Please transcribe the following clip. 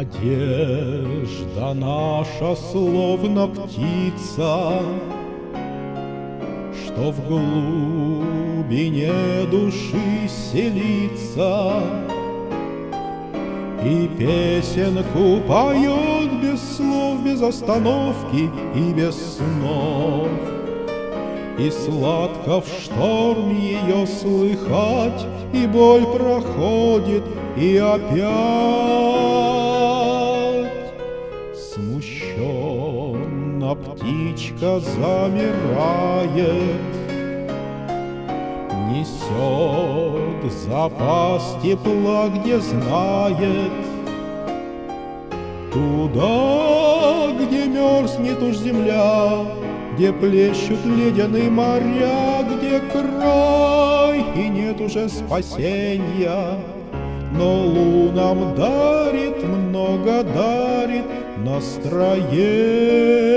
Надежда наша словно птица, Что в глубине души селится, И песенку поет без слов, без остановки и без снов. И сладко в шторм ее слыхать, И боль проходит, и опять Смущенно птичка замирает, Несет запас тепла, где знает, Туда, где мерзнет уж земля, Где плещут ледяные моря, Где край и нет уже спасенья, Но лунам дарит, много дарит настроение.